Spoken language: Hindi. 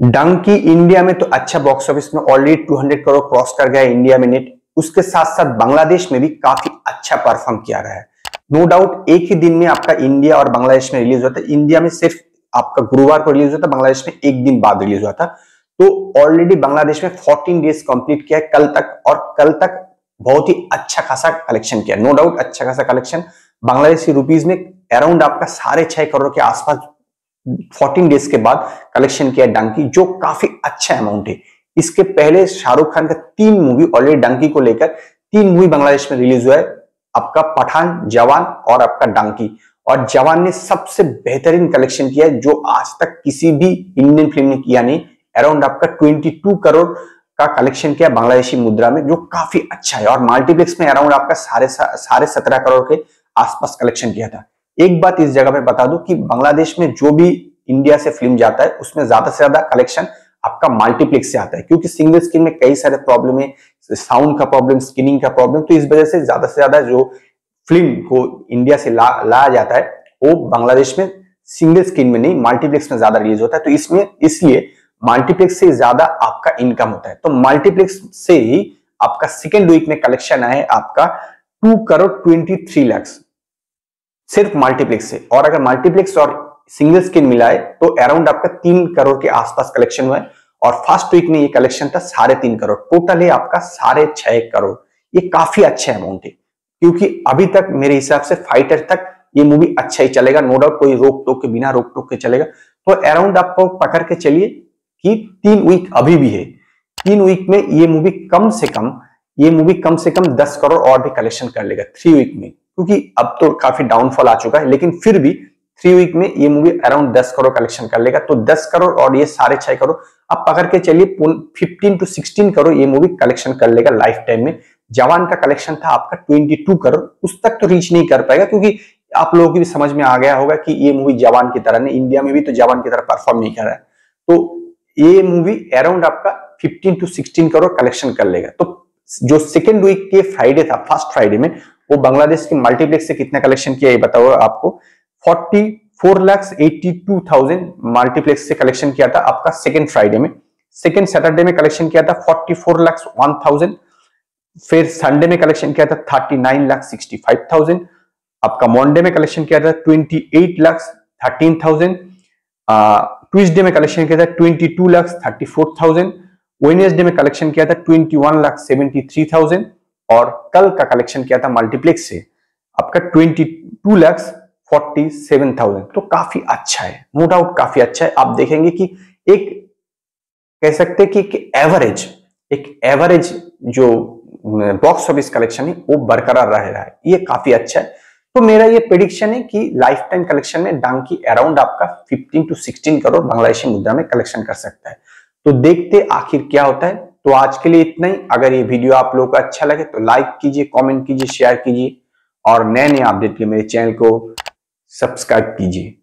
डंकी इंडिया में तो अच्छा बॉक्स ऑफ़िस में ऑलरेडी 200 करोड़ क्रॉस कर गया इंडिया में नेट उसके साथ साथ बांग्लादेश में भी काफ़ी अच्छा परफॉर्म किया रहा है। नो डाउट एक ही दिन में आपका इंडिया और बांग्लादेश में रिलीज़ होता है इंडिया में सिर्फ़ आपका गुरुवार को रिलीज़ होता है बांग्लादेश में एक दिन बाद रिलीज़ हुआ था। तो ऑलरेडी बांग्लादेश में 14 डेज़ कंप्लीट किया है। कल तक और कल तक बहुत ही अच्छा खासा कलेक्शन किया नो डाउट अच्छा खासा कलेक्शन बांग्लादेशी रुपीज़ में अराउंड आपका साढ़े छह करोड़ के आसपास 14 डेज़ के बाद कलेक्शन किया डंकी, जो काफ़ी अच्छा अमाउंट है। इसके पहले शाहरुख खान का तीन मूवी ऑलरेडी डंकी को लेकर तीन मूवी बांग्लादेश में रिलीज़ हुआ है। आपका पठान, जवान और आपका डंकी। और जवान ने सबसे बेहतरीन कलेक्शन किया है, जो आज तक किसी भी इंडियन फ़िल्म ने किया नहीं। अराउंड आपका 22 करोड़ का कलेक्शन किया बांग्लादेशी मुद्रा में, जो काफ़ी अच्छा है। और मल्टीप्लेक्स में अराउंड आपका साढ़े साढ़े सत्रह करोड़ के आसपास कलेक्शन किया था। एक बात इस जगह पे बता दू कि बांग्लादेश में जो भी इंडिया से फ़िल्म जाता है, उसमें ज़्यादा से ज़्यादा कलेक्शन आपका मल्टीप्लेक्स से आता है, क्योंकि सिंगल स्क्रीन में कई सारे प्रॉब्लम है साउंड का प्रॉब्लम स्क्रीनिंग का प्रॉब्लम तो इस वजह से ज़्यादा से ज़्यादा जो फ़िल्म को इंडिया से ला, लाया जाता है, वो बांग्लादेश में सिंगल स्क्रीन में नहीं मल्टीप्लेक्स में ज़्यादा रिलीज़ होता है। तो इसमें, इसलिए मल्टीप्लेक्स से ज़्यादा आपका इनकम होता है। तो मल्टीप्लेक्स से ही आपका सेकेंड वीक में कलेक्शन आए आपका two crore twenty three lakhs सिर्फ़ मल्टीप्लेक्स से। और अगर मल्टीप्लेक्स और सिंगल स्क्रीन मिलाए तो अराउंड आपका तीन करोड़ के आसपास कलेक्शन हुआ है। और फ़र्स्ट वीक में ये कलेक्शन था साढ़े तीन करोड़। टोटल है आपका साढ़े छह करोड़। ये काफ़ी अच्छे अमाउंट है। क्योंकि अभी तक मेरे हिसाब से फाइटर तक ये मूवी अच्छा ही चलेगा। नो डाउट कोई रोक टोक के बिना रोक टोक के चलेगा। तो अराउंड आपको पकड़ के चलिए कि तीन वीक अभी भी है। तीन वीक में ये मूवी कम से कम, ये मूवी कम से कम दस करोड़ और भी कलेक्शन कर लेगा। थ्री वीक में। क्योंकि अब तो काफ़ी डाउनफॉल आ चुका है, लेकिन फिर भी थ्री वीक में ये मूवी अराउंड दस करोड़ कलेक्शन कर लेगा। तो दस करोड़ और ये साढ़े छह करोड़, अब पकड़ के चलिए फिफ्टीन टू सिक्सटीन करोड़ ये मूवी कलेक्शन कर लेगा लाइफ टाइम में। जवान का कलेक्शन था आपका ट्वेंटी टू करोड़, उस तक तो रीच नहीं कर पाएगा, क्योंकि आप लोगों की भी समझ में आ गया होगा कि ये मूवी जवान की तरह नहीं इंडिया में भी तो जवान की तरह परफॉर्म नहीं कर रहा है। तो ये मूवी अराउंड आपका 15 टू 16 करोड़ कलेक्शन कर लेगा। तो जो सेकेंड वीक के फ्राइडे था फ़र्स्ट फ्राइडे में वो बांग्लादेश के मल्टीप्लेक्स से कितना कलेक्शन किया ये बताओ आपको। Forty four lakhs eighty two thousand multiplex से कलेक्शन किया था आपका सेकेंड फ्राइडे में। सेकेंड सैटरडे में कलेक्शन किया था forty four lakhs one thousand फिर संडे में कलेक्शन किया था thirty nine lakh sixty five thousand आपका मंडे में कलेक्शन किया था twenty eight lakhs thirteen thousand Tuesday में कलेक्शन किया था twenty two lakhs thirty four thousand Wednesday में कलेक्शन किया था twenty one lakh seventy three thousand और कल का कलेक्शन किया था मल्टीप्लेक्स से, आपका twenty two lakhs forty seven thousand तो काफ़ी अच्छा है नो डाउट काफ़ी अच्छा है। आप देखेंगे कि एक, कह सकते हैं कि एवरेज एक एवरेज जो बॉक्स ऑफ़िस कलेक्शन है, वो बरकरार रह रहा है। ये काफ़ी अच्छा है। तो मेरा ये प्रिडिक्शन है कि लाइफ टाइम कलेक्शन में डांकी अराउंड आपका 15 टू 16 करोड़ बांग्लादेशी मुद्रा में कलेक्शन कर सकता है। तो देखते आखिर क्या होता है। तो आज के लिए इतना ही। अगर ये वीडियो आप लोगों को अच्छा लगे तो लाइक कीजिए कमेंट कीजिए शेयर कीजिए और नए नए अपडेट के मेरे चैनल को सब्सक्राइब कीजिए।